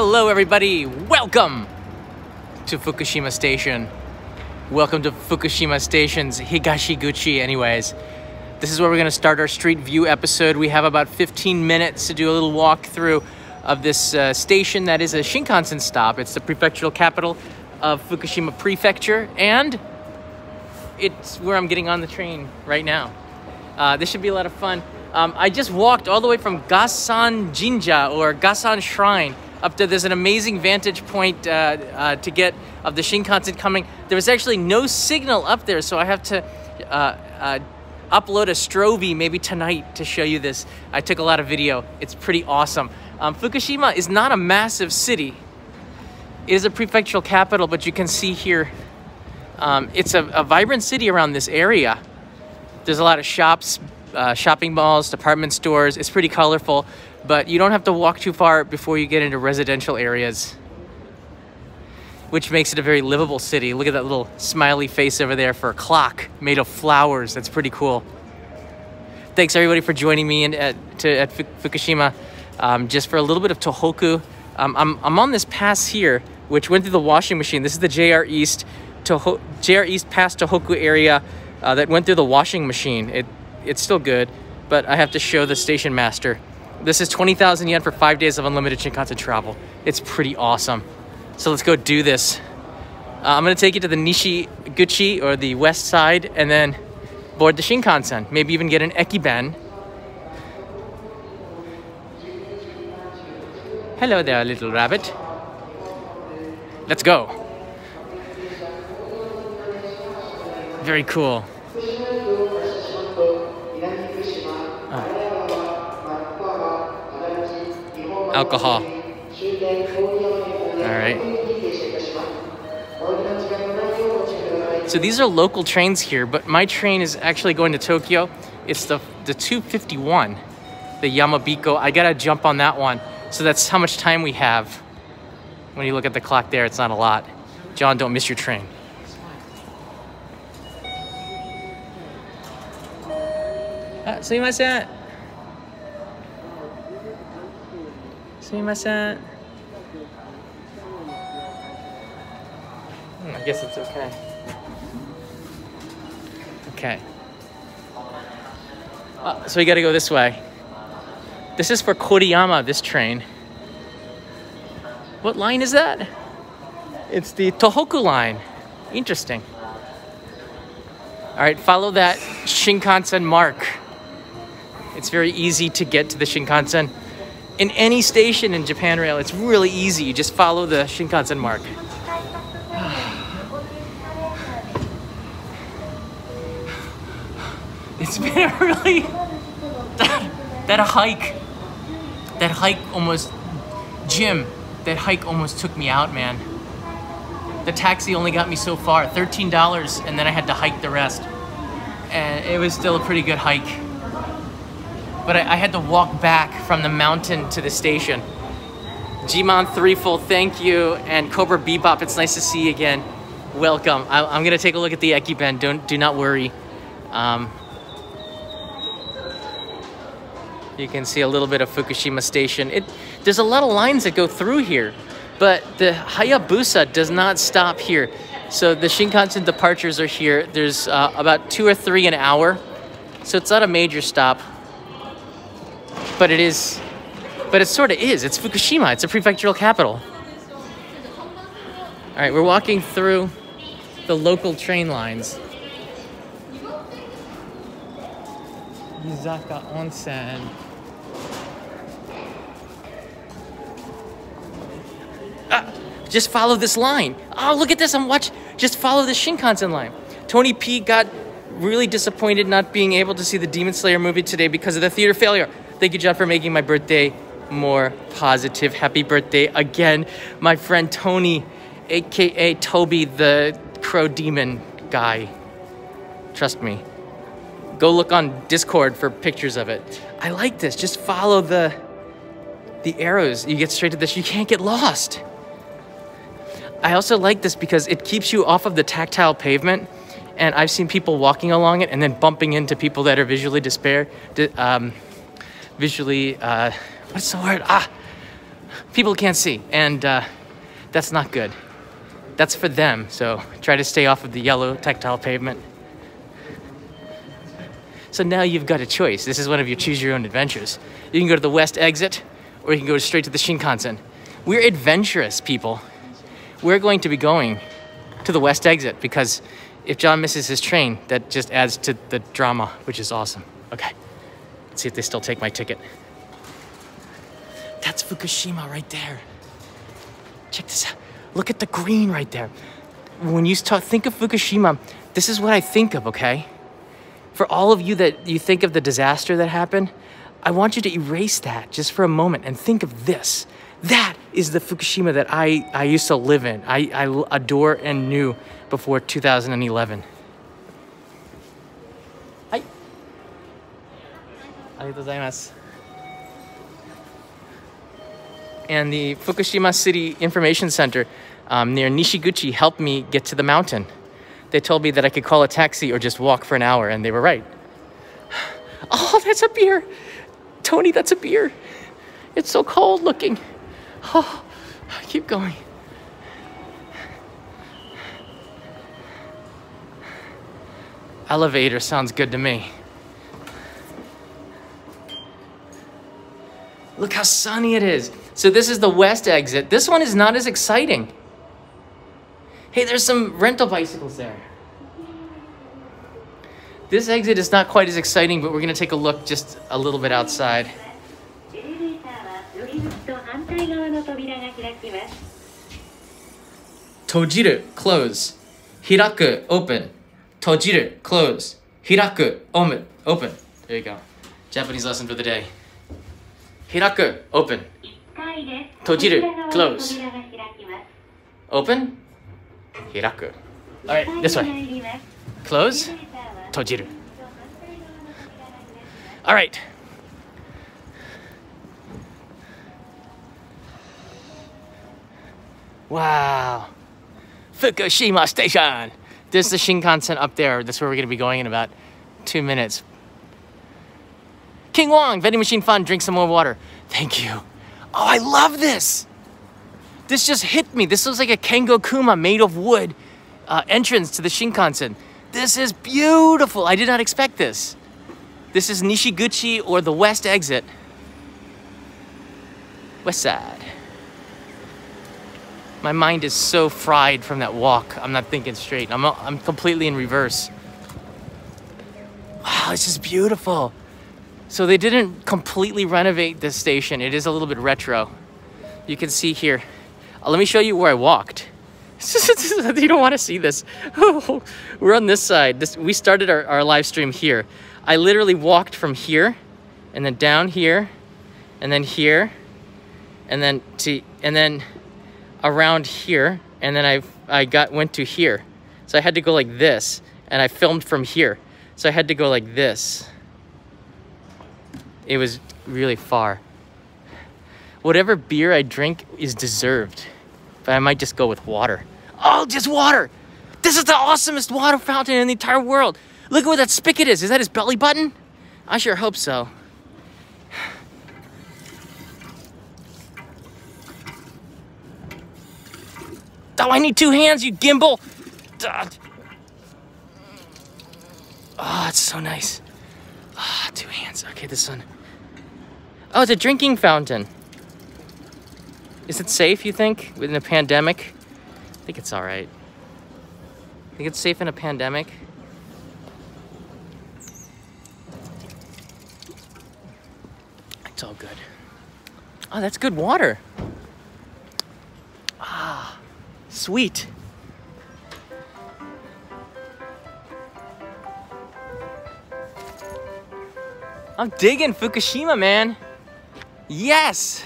Hello, everybody. Welcome to Fukushima Station. Welcome to Fukushima Station's Higashiguchi, anyways. This is where we're going to start our street view episode. We have about 15 minutes to do a little walkthrough of this uh, station that is a Shinkansen stop. It's the prefectural capital of Fukushima Prefecture, and it's where I'm getting on the train right now. Uh, this should be a lot of fun. Um, I just walked all the way from Gasan Jinja or Gasan Shrine up to there's an amazing vantage point uh, uh, to get of the Shinkansen coming. There was actually no signal up there, so I have to uh, uh, upload a Strovie maybe tonight to show you this. I took a lot of video. It's pretty awesome. Um, Fukushima is not a massive city. It is a prefectural capital, but you can see here, um, it's a, a, vibrant city around this area. There's a lot of shops, uh, shopping malls, department stores. It's pretty colorful but you don't have to walk too far before you get into residential areas which makes it a very livable city. Look at that little smiley face over there for a clock made of flowers. That's pretty cool. Thanks everybody for joining me in, at, to, at Fukushima um, just for a little bit of Tohoku. Um, I'm, I'm on this pass here, which went through the washing machine. This is the JR East, Toho JR East Pass Tohoku area uh, that went through the washing machine. It, it's still good, but I have to show the station master. This is 20,000 yen for five days of unlimited Shinkansen travel. It's pretty awesome. So let's go do this. Uh, I'm gonna take you to the Nishiguchi or the west side and then board the Shinkansen. Maybe even get an Ekiben. Hello there, little rabbit. Let's go. Very cool. alcohol. All right. So these are local trains here, but my train is actually going to Tokyo. It's the, the 251, the Yamabiko. I gotta jump on that one. So that's how much time we have. When you look at the clock there, it's not a lot. John, don't miss your train. Ah, すいません。 Sumimasen. Hmm, I guess it's okay. Okay. Uh, so we gotta go this way. This is for Koriyama, this train. What line is that? It's the Tohoku line. Interesting. All right, follow that Shinkansen mark. It's very easy to get to the Shinkansen in any station in Japan Rail, it's really easy. You just follow the Shinkansen mark. It's been a really that, that hike. That hike almost Jim, that hike almost took me out, man. The taxi only got me so far, $13, and then I had to hike the rest. And it was still a pretty good hike but I, I had to walk back from the mountain to the station. Gmon Threefold, thank you, and Cobra Bebop, it's nice to see you again. Welcome. I, am gonna take a look at the Ekiben. Don't do not worry. Um, you can see a little bit of Fukushima Station. It there's a lot of lines that go through here, but the Hayabusa does not stop here. So the Shinkansen departures are here. There's uh, about two or three an hour, so it's not a major stop but it is, but it sort of is. It's Fukushima. It's a prefectural capital. All right, we're walking through the local train lines. Iizaka Onsen. Ah, just follow this line. Oh, look at this. I'm watch. Just follow the Shinkansen line. Tony P got really disappointed not being able to see the Demon Slayer movie today because of the theater failure. Thank you, John, for making my birthday more positive. Happy birthday again, my friend Tony, aka Toby, the crow demon guy. Trust me. Go look on Discord for pictures of it. I like this. Just follow the the arrows. You get straight to this. You can't get lost. I also like this because it keeps you off of the tactile pavement. And I've seen people walking along it and then bumping into people that are visually despair, um, visually, uh, what's the word? Ah, people can't see, and uh, that's not good. That's for them, so try to stay off of the yellow tactile pavement. So now you've got a choice. This is one of your choose your own adventures. You can go to the west exit, or you can go straight to the Shinkansen. We're adventurous people. We're going to be going to the west exit because if John misses his train, that just adds to the drama, which is awesome. Okay, see if they still take my ticket. That's Fukushima right there. Check this out. Look at the green right there. When you think of Fukushima, this is what I think of, okay? For all of you that you think of the disaster that happened, I want you to erase that just for a moment and think of this. That is the Fukushima that I, I used to live in. I, I adore and knew before 2011. ありがとうございます。And the Fukushima City Information Center um, near Nishiguchi helped me get to the mountain. They told me that I could call a taxi or just walk for an hour, and they were right. Oh, that's a beer. Tony, that's a beer. It's so cold looking. Oh, keep going. Elevator sounds good to me. Look how sunny it is. So this is the west exit. This one is not as exciting. Hey, there's some rental bicycles there. This exit is not quite as exciting, but we're going to take a look just a little bit outside. Tojiru, close. Hiraku, open. Tojiru, close. Hiraku, open. Open. There you go. Japanese lesson for the day. Hiraku, open. 1階です。閉じるこちら側の close 扉が開きます。 Open. Hiraku. Alright, this 3階 way. に入ります Close. エレベーターは Tojiru. 反対側の扉が開きます。 Alright. Wow. Fukushima Station. There's the Shinkansen up there. That's where we're going to be going in about two minutes. King Wong, vending machine fun. Drink some more water. Thank you. Oh, I love this. This just hit me. This looks like a Kengo Kuma made of wood uh, entrance to the Shinkansen. This is beautiful. I did not expect this. This is Nishiguchi or the west exit. West side. My mind is so fried from that walk. I'm not thinking straight. I'm, I'm completely in reverse. Wow, this is beautiful. So they didn't completely renovate this station. It is a little bit retro. You can see here. Uh, let me show you where I walked. you don't want to see this. We're on this side. This, we started our, our live stream here. I literally walked from here and then down here and then here and then to and then around here and then I I got went to here. So I had to go like this and I filmed from here. So I had to go like this. It was really far. Whatever beer I drink is deserved. But I might just go with water. Oh, just water! This is the awesomest water fountain in the entire world. Look at where that spigot is. Is that his belly button? I sure hope so. Oh, I need two hands, you gimbal! Oh, it's so nice. Ah, two hands. Okay, this one. Oh, it's a drinking fountain. Is it safe, you think, in a pandemic? I think it's all right. I Think it's safe in a pandemic? It's all good. Oh, that's good water. Ah, sweet. I'm digging Fukushima, man. Yes.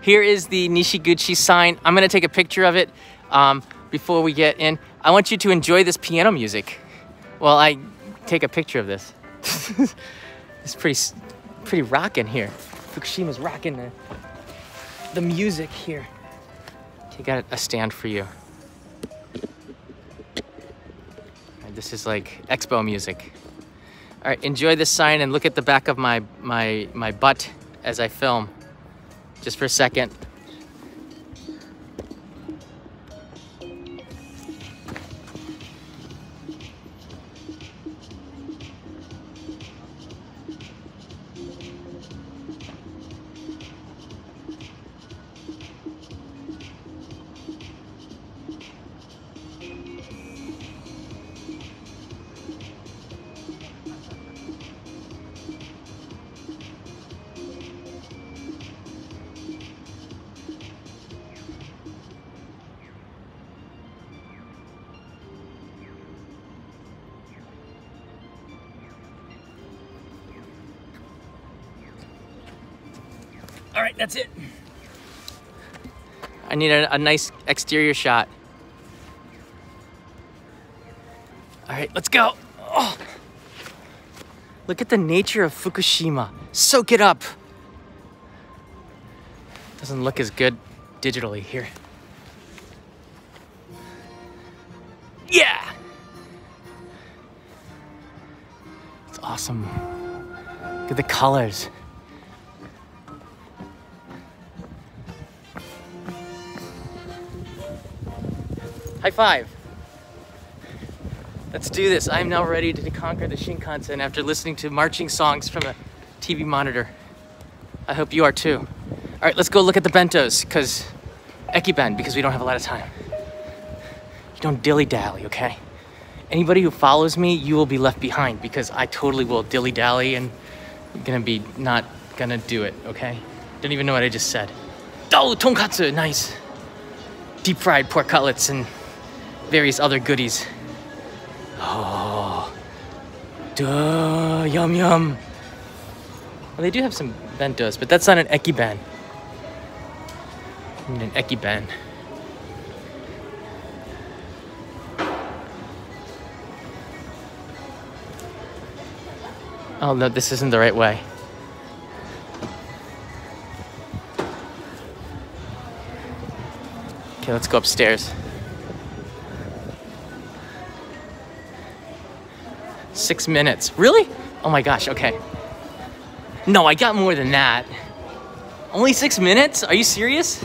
Here is the Nishiguchi sign. I'm gonna take a picture of it um, before we get in. I want you to enjoy this piano music while I take a picture of this. it's pretty, pretty rocking here. Fukushima's rocking the, the music here. Okay, got a stand for you. This is like expo music. All right, enjoy this sign and look at the back of my my my butt as I film. just for a second. All right, that's it. I need a, a nice exterior shot. All right, let's go. Oh. Look at the nature of Fukushima. Soak it up. Doesn't look as good digitally here. Yeah! It's awesome. Look at the colors. High five. Let's do this. I am now ready to conquer the Shinkansen after listening to marching songs from a TV monitor. I hope you are too. All right, let's go look at the bentos, because Ekiben, because we don't have a lot of time. You don't dilly dally, okay? Anybody who follows me, you will be left behind because I totally will dilly dally and you're gonna be not gonna do it, okay? Don't even know what I just said. Oh, tonkatsu, nice. Deep fried pork cutlets and various other goodies. Oh, duh, yum yum. Well, they do have some bentos, but that's not an ekiben. I need an ekiben. Oh no, this isn't the right way. Okay, let's go upstairs. Six minutes. Really? Oh my gosh, okay. No, I got more than that. Only six minutes? Are you serious?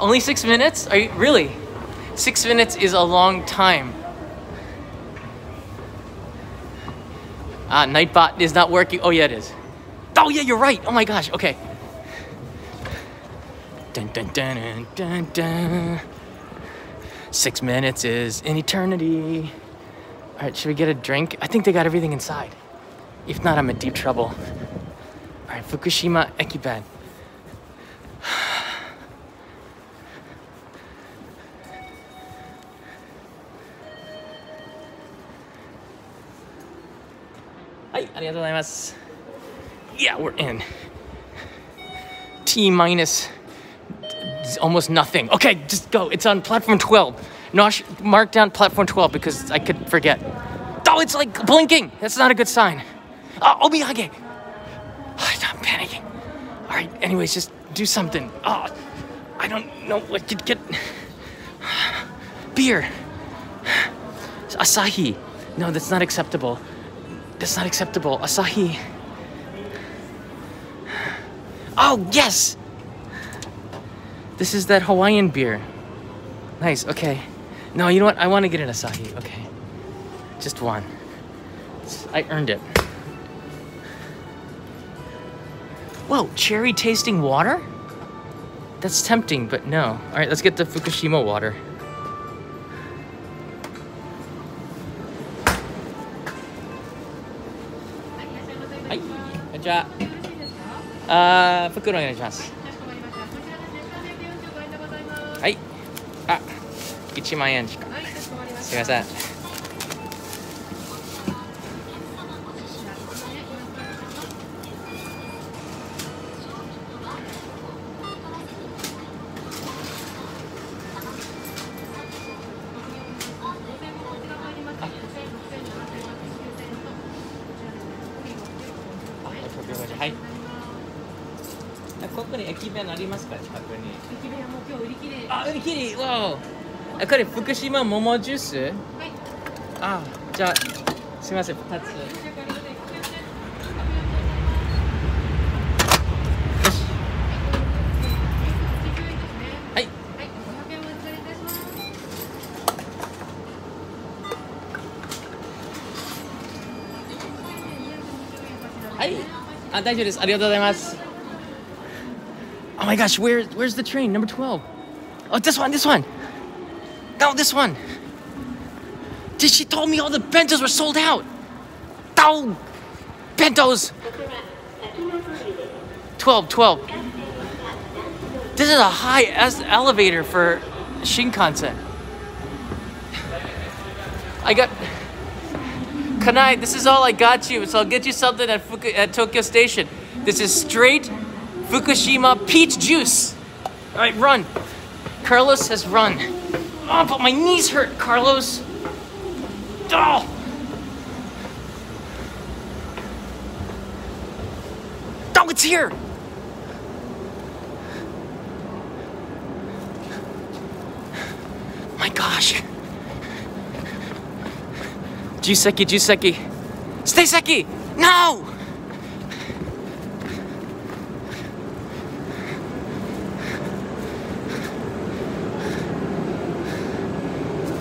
Only six minutes? Are you really? Six minutes is a long time. Ah, Nightbot is not working. Oh yeah, it is. Oh yeah, you're right. Oh my gosh. Okay. Dun dun dun dun dun dun. Six minutes is an eternity. All right, should we get a drink? I think they got everything inside. If not, I'm in deep trouble. All right, Fukushima Ekiben. Hi. Yeah, we're in. T minus almost nothing. Okay, just go. It's on platform 12. Nosh, mark down platform 12 because I could forget. Oh, it's like blinking. That's not a good sign. Oh, omiyage. I'm panicking. All right, anyways, just do something. Oh, I don't know what to get. Beer. Asahi. No, that's not acceptable. That's not acceptable. Asahi. Oh, yes! This is that Hawaiian beer. Nice, okay. No, you know what? I want to get an Asahi. Okay. Just one. I earned it. Whoa, cherry tasting water? That's tempting, but no. All right, let's get the Fukushima water. Hi. こんにちは。あー、袋お願いします。 1万円しか。すいません。えこれ福島桃ジュース、はい、あじゃあすみません二つはい。はい。あ、大丈夫です。ありがとうございます。Oh my gosh, where where's the train? Number 12. Oh, this one, this one. No, this one. Did she told me all the bentos were sold out? No, bentos. 12, 12. This is a high elevator for Shinkansen. I got. Kanai, this is all I got you, so I'll get you something at, Fuku at Tokyo Station. This is straight Fukushima peach juice. All right, run. Carlos has run. Oh, but my knees hurt, Carlos. Oh. Oh, it's here. My gosh. Jiyuseki, Jiyuseki. Shitei Seki! No!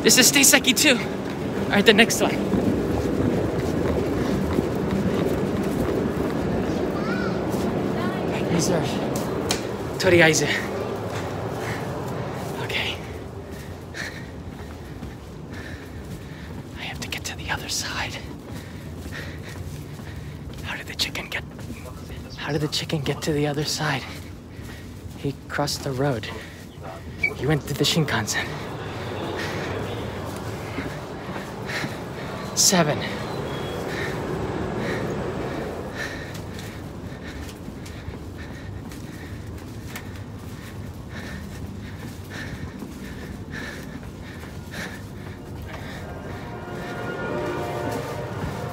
This is Shiteiseki too. All right, the next one. Reserve. Okay. I have to get to the other side. How did the chicken get? How did the chicken get to the other side? He crossed the road. He went to the Shinkansen. Seven.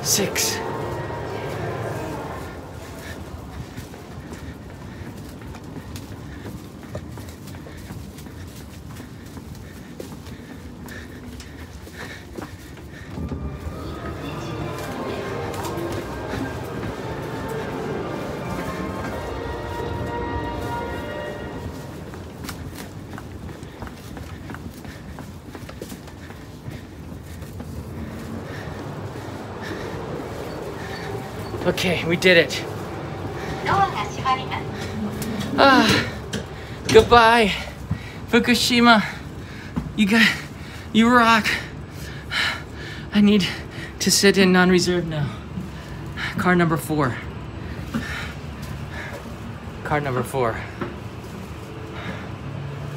Six. Okay, we did it. Ah, goodbye, Fukushima. You got, you rock. I need to sit in non-reserve now. Car number four. Car number four.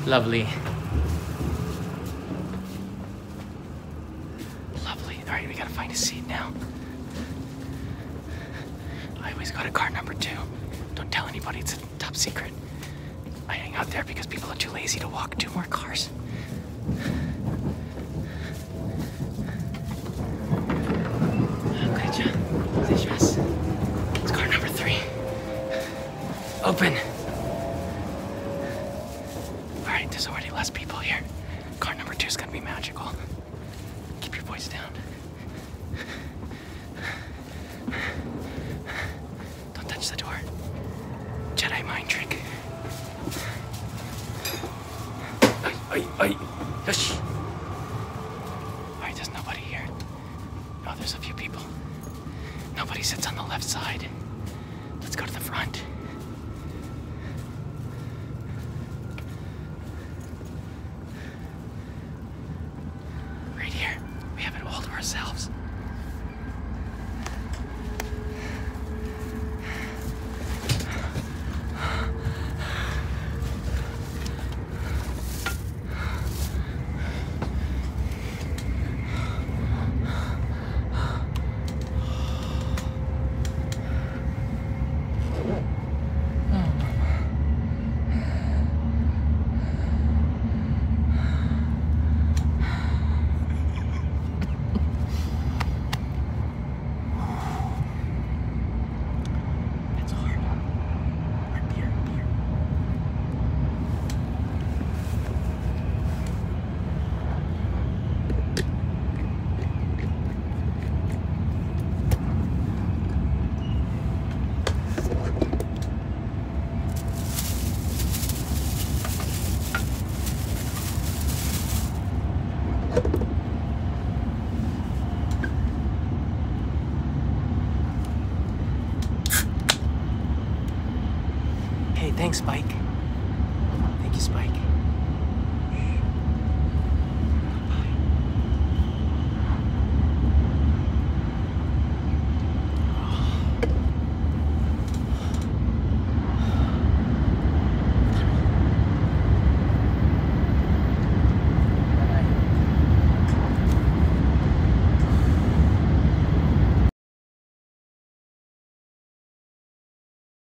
Lovely. Lovely. All right, we gotta find a seat now. I always got a car number two. Don't tell anybody, it's a top secret. I hang out there because people are too lazy to walk two more cars. Okay, It's car number three. Open. All right, there's already less people here. Car number two is gonna be magical. Keep your voice down. Don't touch the door. Jedi mind trick. Ay, ay, ay. Yosh. Alright, there's nobody here. Oh, there's a few people. Nobody sits on the left side. Spike.